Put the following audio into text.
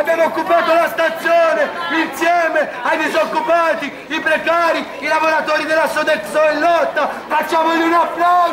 abbiamo occupato la stazione insieme ai disoccupati, i precari, i lavoratori della Sodexo in lotta. Facciamogli un applauso!